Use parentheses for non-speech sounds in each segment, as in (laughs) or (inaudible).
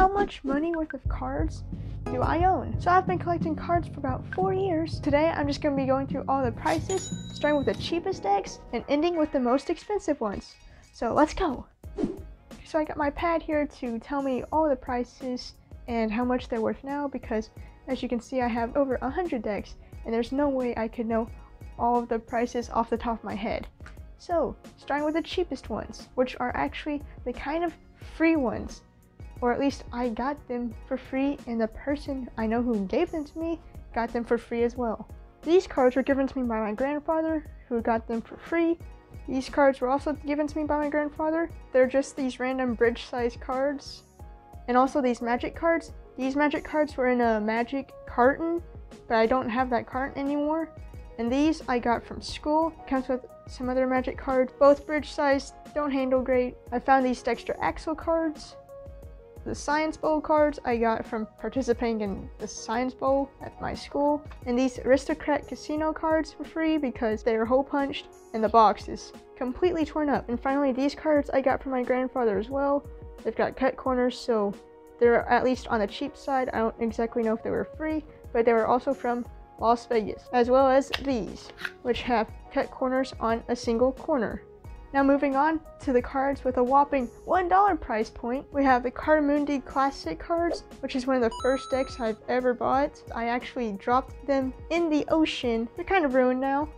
how much money worth of cards do I own? So I've been collecting cards for about four years. Today I'm just going to be going through all the prices, starting with the cheapest decks and ending with the most expensive ones. So let's go. So I got my pad here to tell me all the prices and how much they're worth now because as you can see I have over 100 decks and there's no way I could know all of the prices off the top of my head. So, starting with the cheapest ones, which are actually the kind of free ones, or at least I got them for free and the person I know who gave them to me got them for free as well. These cards were given to me by my grandfather who got them for free. These cards were also given to me by my grandfather. They're just these random bridge size cards. And also these magic cards. These magic cards were in a magic carton, but I don't have that carton anymore. And these I got from school. Comes with some other magic cards, both bridge size, don't handle great. I found these Dexter Axel cards. The Science Bowl cards I got from participating in the Science Bowl at my school. And these Aristocrat Casino cards for free because they are hole punched and the box is completely torn up. And finally, these cards I got from my grandfather as well. They've got cut corners, so they're at least on the cheap side. I don't exactly know if they were free, but they were also from Las Vegas, as well as these, which have cut corners on a single corner. Now moving on to the cards with a whopping $1 price point, we have the Cartamundi Classic cards, which is one of the first decks I've ever bought. I actually dropped them in the ocean. They're kind of ruined now.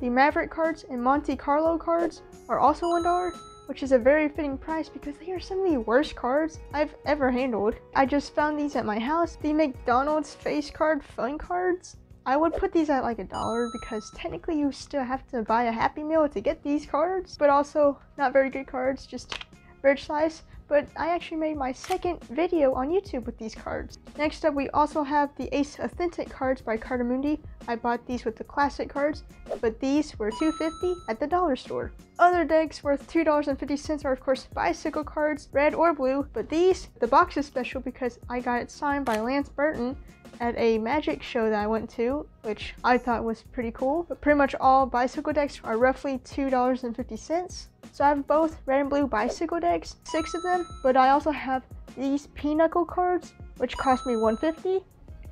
The Maverick cards and Monte Carlo cards are also $1, which is a very fitting price because they are some of the worst cards I've ever handled. I just found these at my house. The McDonald's face card fun cards. I would put these at like a dollar because technically you still have to buy a Happy Meal to get these cards, but also not very good cards, just bridge size but I actually made my second video on YouTube with these cards. Next up, we also have the Ace Authentic cards by Cartamundi. I bought these with the classic cards, but these were $2.50 at the dollar store. Other decks worth $2.50 are of course bicycle cards, red or blue, but these, the box is special because I got it signed by Lance Burton at a magic show that I went to, which I thought was pretty cool. But pretty much all bicycle decks are roughly $2.50. So I have both red and blue bicycle decks, six of them, but I also have these pinochle cards, which cost me 150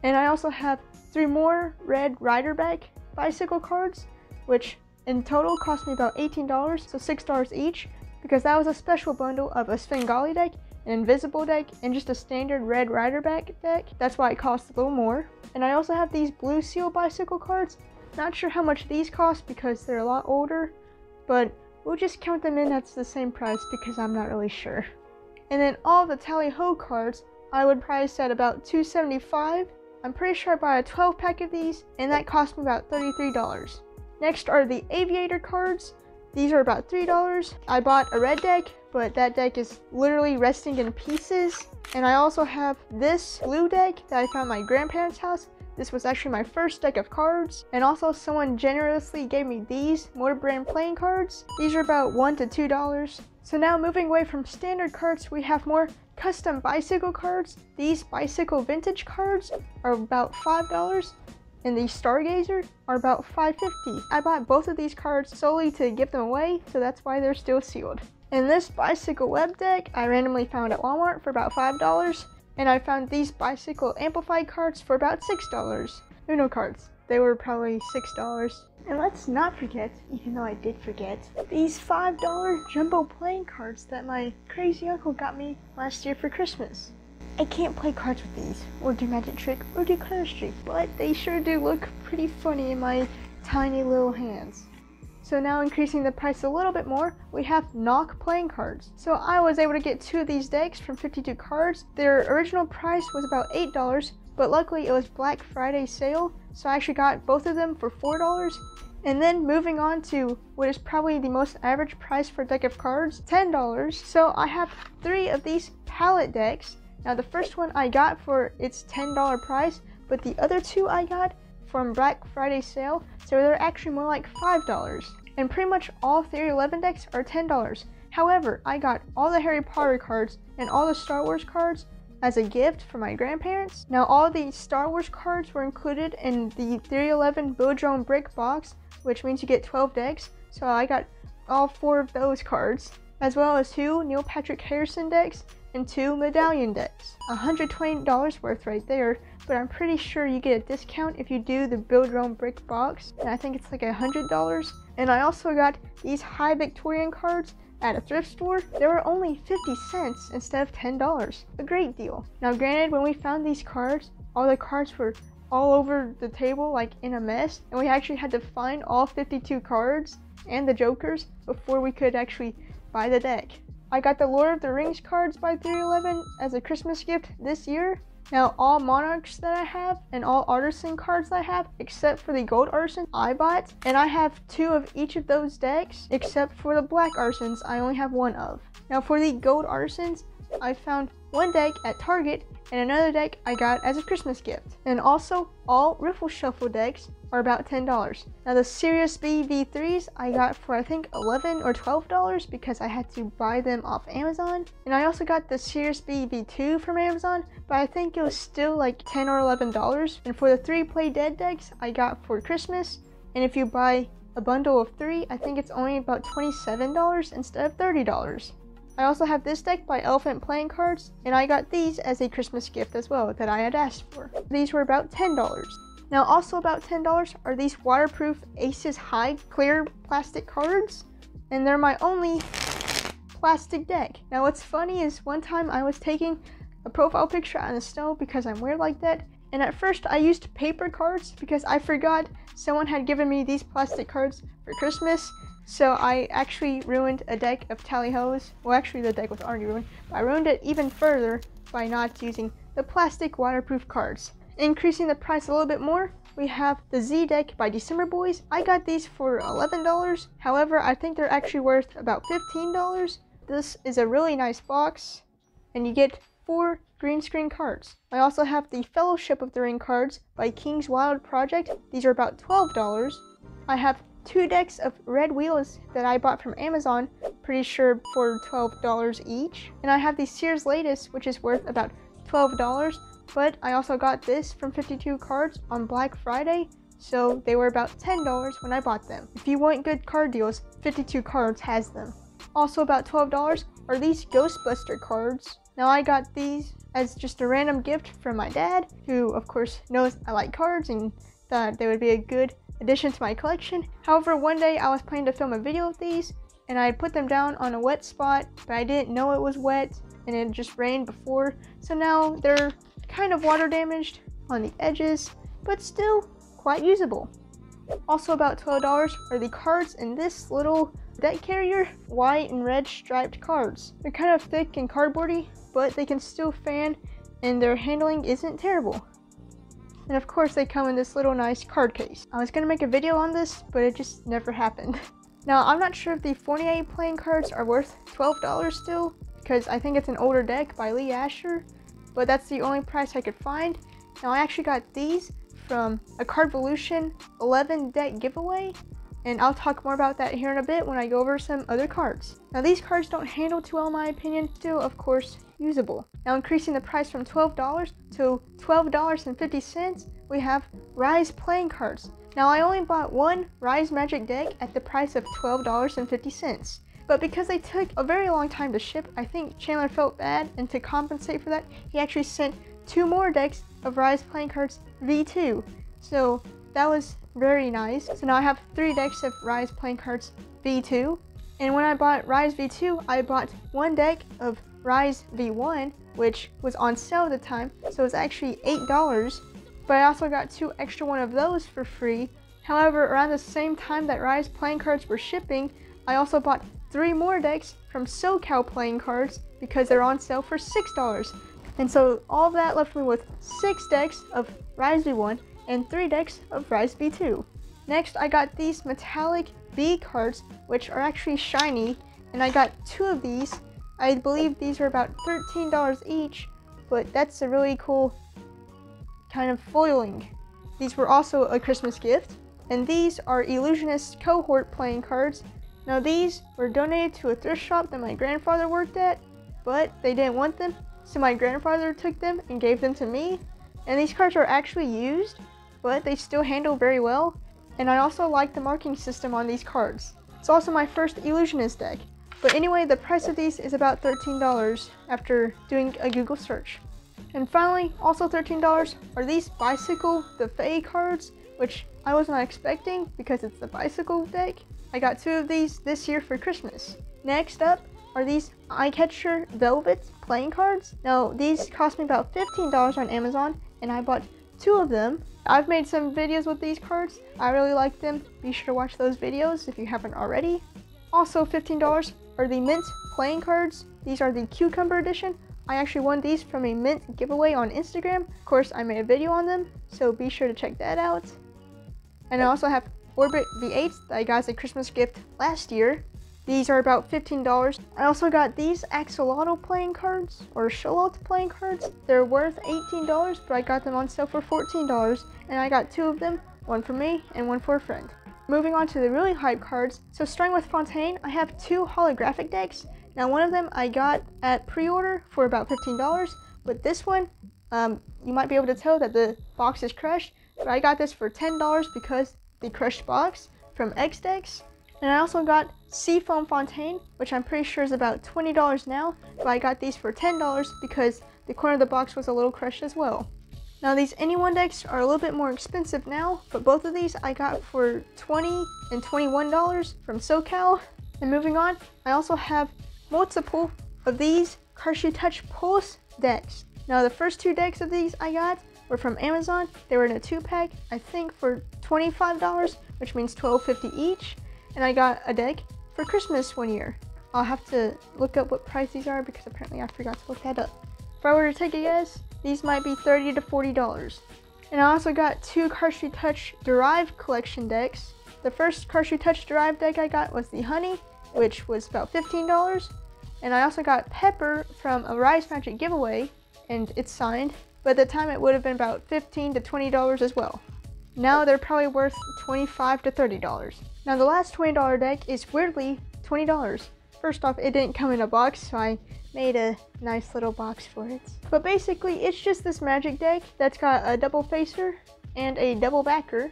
And I also have three more red rider riderback bicycle cards, which in total cost me about $18, so $6 each, because that was a special bundle of a Svengali deck an invisible deck, and just a standard red riderback deck. That's why it costs a little more. And I also have these blue seal bicycle cards. Not sure how much these cost because they're a lot older, but we'll just count them in that's the same price because I'm not really sure. And then all the Tally Ho cards, I would price at about 275 I'm pretty sure I bought a 12 pack of these, and that cost me about $33. Next are the Aviator cards. These are about $3. I bought a red deck, but that deck is literally resting in pieces. And I also have this blue deck that I found my grandparents' house. This was actually my first deck of cards. And also someone generously gave me these more brand playing cards. These are about one to two dollars. So now moving away from standard cards, we have more custom bicycle cards. These bicycle vintage cards are about five dollars and the Stargazer are about 550. I bought both of these cards solely to give them away, so that's why they're still sealed. And this bicycle web deck I randomly found at Walmart for about $5, and I found these bicycle amplified cards for about $6. Uno cards. They were probably $6. And let's not forget, even though I did forget, these $5 jumbo playing cards that my crazy uncle got me last year for Christmas. I can't play cards with these, or do magic trick, or do cardistry, but they sure do look pretty funny in my tiny little hands. So now increasing the price a little bit more, we have NOC playing cards. So I was able to get two of these decks from 52 cards. Their original price was about $8, but luckily it was Black Friday sale, so I actually got both of them for $4. And then moving on to what is probably the most average price for a deck of cards, $10. So I have three of these palette decks now the first one I got for its $10 price, but the other two I got from Black Friday sale, so they're actually more like $5. And pretty much all Theory 11 decks are $10. However, I got all the Harry Potter cards and all the Star Wars cards as a gift for my grandparents. Now all the Star Wars cards were included in the Theory 11 Build Brick box, which means you get 12 decks. So I got all four of those cards, as well as two Neil Patrick Harrison decks and two medallion decks. $120 worth right there, but I'm pretty sure you get a discount if you do the build your own brick box, and I think it's like $100. And I also got these high Victorian cards at a thrift store, they were only 50 cents instead of $10. A great deal. Now granted, when we found these cards, all the cards were all over the table like in a mess and we actually had to find all 52 cards and the jokers before we could actually buy the deck. I got the Lord of the Rings cards by Theory 11 as a Christmas gift this year now all monarchs that I have and all artisan cards I have except for the gold artisan I bought and I have two of each of those decks except for the black artisans I only have one of. Now for the gold artisans I found one deck at Target and another deck I got as a Christmas gift. And also all Riffle Shuffle decks are about $10. Now the Sirius B V3s I got for I think 11 or $12 because I had to buy them off Amazon. And I also got the Sirius B V2 from Amazon, but I think it was still like 10 or $11. And for the three play dead decks I got for Christmas, and if you buy a bundle of three, I think it's only about $27 instead of $30. I also have this deck by Elephant Playing Cards, and I got these as a Christmas gift as well that I had asked for. These were about $10. Now also about $10 are these waterproof Aces High clear plastic cards, and they're my only plastic deck. Now what's funny is one time I was taking a profile picture on the snow because I'm weird like that, and at first I used paper cards because I forgot someone had given me these plastic cards for Christmas, so I actually ruined a deck of tally hoes. Well, actually the deck was already ruined, but I ruined it even further by not using the plastic waterproof cards. Increasing the price a little bit more, we have the Z deck by December Boys. I got these for $11. However, I think they're actually worth about $15. This is a really nice box, and you get four green screen cards. I also have the Fellowship of the Ring cards by King's Wild Project. These are about $12. I have two decks of red wheels that I bought from Amazon, pretty sure for $12 each. And I have the Sears Latest, which is worth about $12. But I also got this from 52 cards on Black Friday, so they were about $10 when I bought them. If you want good card deals, 52 cards has them. Also about $12 are these Ghostbuster cards. Now I got these as just a random gift from my dad, who of course knows I like cards and thought they would be a good addition to my collection. However, one day I was planning to film a video of these and I put them down on a wet spot, but I didn't know it was wet and it just rained before. So now they're kind of water damaged on the edges, but still quite usable. Also about $12 are the cards in this little deck carrier, white and red striped cards. They're kind of thick and cardboardy, but they can still fan and their handling isn't terrible. And of course they come in this little nice card case. I was gonna make a video on this, but it just never (laughs) happened. Now, I'm not sure if the Fournier playing cards are worth $12 still, because I think it's an older deck by Lee Asher, but that's the only price I could find. Now I actually got these from a Cardvolution 11 deck giveaway, and I'll talk more about that here in a bit when I go over some other cards. Now these cards don't handle too well in my opinion, still of course usable. Now increasing the price from $12 to $12.50, we have Rise playing cards. Now I only bought one Rise Magic deck at the price of $12.50. But because they took a very long time to ship, I think Chandler felt bad, and to compensate for that, he actually sent two more decks of Rise playing cards V2. So that was very nice. So now I have three decks of Rise playing cards V2. And when I bought Rise V2, I bought one deck of Rise V1, which was on sale at the time, so it was actually $8. But I also got two extra one of those for free. However, around the same time that Rise playing cards were shipping, I also bought three more decks from SoCal playing cards because they're on sale for $6. And so all that left me with six decks of Rise V1 and three decks of Rise V2. Next, I got these metallic B cards, which are actually shiny, and I got two of these. I believe these are about $13 each, but that's a really cool kind of foiling. These were also a Christmas gift, and these are Illusionist cohort playing cards, now these were donated to a thrift shop that my grandfather worked at, but they didn't want them, so my grandfather took them and gave them to me. And these cards are actually used, but they still handle very well. And I also like the marking system on these cards. It's also my first Illusionist deck. But anyway, the price of these is about $13 after doing a Google search. And finally, also $13 are these bicycle the Fae cards, which I was not expecting because it's the bicycle deck. I got two of these this year for Christmas. Next up are these Eye Catcher Velvet playing cards. Now, these cost me about $15 on Amazon, and I bought two of them. I've made some videos with these cards. I really like them. Be sure to watch those videos if you haven't already. Also, $15 are the Mint playing cards. These are the Cucumber edition. I actually won these from a Mint giveaway on Instagram. Of course, I made a video on them, so be sure to check that out. And I also have Orbit V8 that I got as a Christmas gift last year. These are about $15. I also got these Axolotl playing cards, or Xolotl playing cards. They're worth $18, but I got them on sale for $14, and I got two of them, one for me and one for a friend. Moving on to the really hype cards, so starting with Fontaine, I have two holographic decks. Now one of them I got at pre-order for about $15, but this one, um, you might be able to tell that the box is crushed, but I got this for $10 because the crushed box from X-Decks. And I also got Seafoam Fontaine, which I'm pretty sure is about $20 now, but I got these for $10 because the corner of the box was a little crushed as well. Now these Anyone decks are a little bit more expensive now, but both of these I got for 20 and $21 from SoCal. And moving on, I also have multiple of these Cardstream Touch Pulse decks. Now the first two decks of these I got were from Amazon. They were in a two pack, I think for $25, which means $12.50 each and I got a deck for Christmas one year. I'll have to look up what price these are because apparently I forgot to look that up. If I were to take a guess, these might be 30 to $40. And I also got two Cardstream Touch Derived collection decks. The first Cardstream Touch Derived deck I got was the Honey, which was about $15. And I also got Pepper from a Rise Magic giveaway, and it's signed. But at the time it would have been about 15 to $20 as well. Now they're probably worth 25 to $30. Now the last $20 deck is weirdly $20. First off, it didn't come in a box, so I made a nice little box for it. But basically, it's just this magic deck that's got a double facer and a double backer.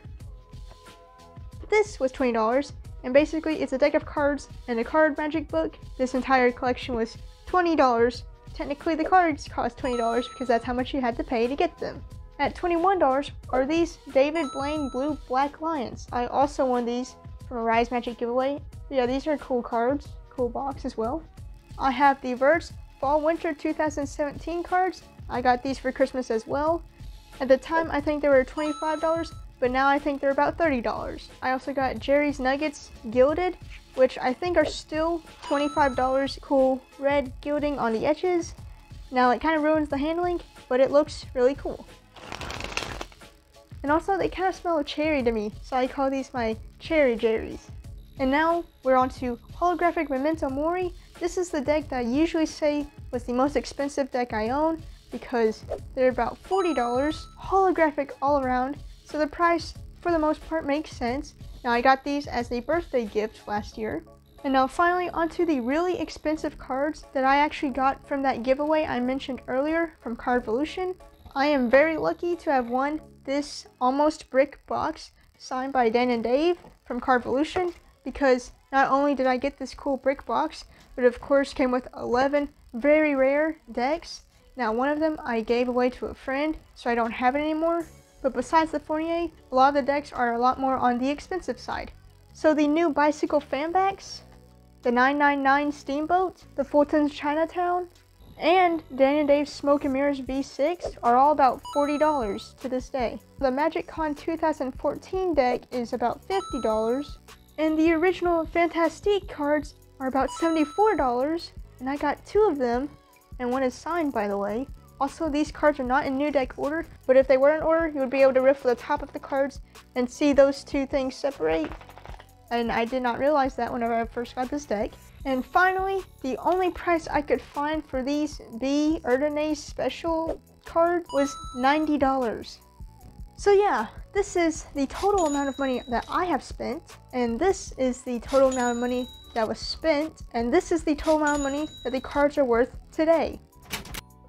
This was $20, and basically it's a deck of cards and a card magic book. This entire collection was $20. Technically the cards cost $20 because that's how much you had to pay to get them. At $21 are these David Blaine Blue Black Lions. I also won these from a Rise Magic giveaway. Yeah, these are cool cards, cool box as well. I have the Virts Fall Winter 2017 cards. I got these for Christmas as well. At the time, I think they were $25, but now I think they're about $30. I also got Jerry's Nuggets Gilded, which I think are still $25. Cool red gilding on the edges. Now it kind of ruins the handling, but it looks really cool. And also they kind of smell of cherry to me, so I call these my cherry jerrys. And now we're on to Holographic Memento Mori. This is the deck that I usually say was the most expensive deck I own because they're about $40, holographic all around, so the price for the most part makes sense. Now I got these as a birthday gift last year. And now finally onto the really expensive cards that I actually got from that giveaway I mentioned earlier from Cardvolution. I am very lucky to have won this almost brick box signed by Dan and Dave from Cardvolution because not only did I get this cool brick box, but of course came with 11 very rare decks. Now one of them I gave away to a friend, so I don't have it anymore. But besides the Fournier, a lot of the decks are a lot more on the expensive side. So the new Bicycle Fanbacks, the 999 Steamboat, the Fulton's Chinatown, and Dan and Dave's Smoke and Mirrors V6 are all about $40 to this day. The Magic Con 2014 deck is about $50, and the original Fantastique cards are about $74, and I got two of them, and one is signed by the way. Also, these cards are not in new deck order, but if they were in order, you would be able to riff the top of the cards and see those two things separate. And I did not realize that whenever I first got this deck. And finally, the only price I could find for these B Erdene special card was $90. So yeah, this is the total amount of money that I have spent, and this is the total amount of money that was spent, and this is the total amount of money that the cards are worth today.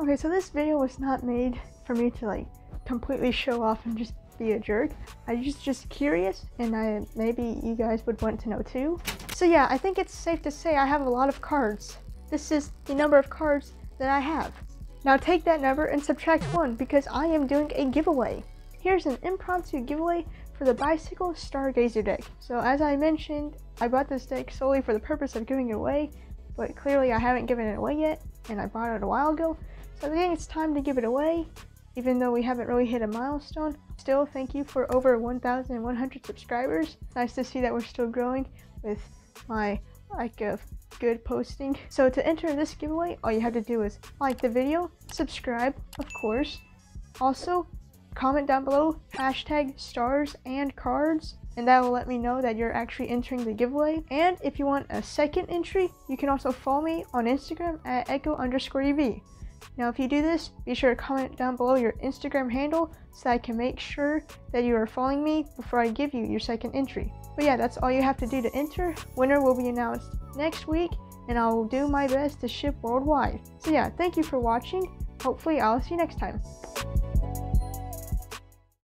Okay, so this video was not made for me to like completely show off and just be a jerk. I just just curious, and I maybe you guys would want to know too. So yeah, I think it's safe to say I have a lot of cards. This is the number of cards that I have. Now take that number and subtract 1 because I am doing a giveaway. Here's an impromptu giveaway for the Bicycle Stargazer deck. So as I mentioned, I bought this deck solely for the purpose of giving it away, but clearly I haven't given it away yet, and I bought it a while ago. I think it's time to give it away, even though we haven't really hit a milestone. Still, thank you for over 1,100 subscribers. Nice to see that we're still growing with my like of good posting. So to enter this giveaway, all you have to do is like the video, subscribe, of course. Also, comment down below hashtag stars and cards and that will let me know that you're actually entering the giveaway. And if you want a second entry, you can also follow me on Instagram at echo underscore EB. Now, if you do this, be sure to comment down below your Instagram handle so I can make sure that you are following me before I give you your second entry. But yeah, that's all you have to do to enter. Winner will be announced next week, and I will do my best to ship worldwide. So yeah, thank you for watching. Hopefully, I'll see you next time.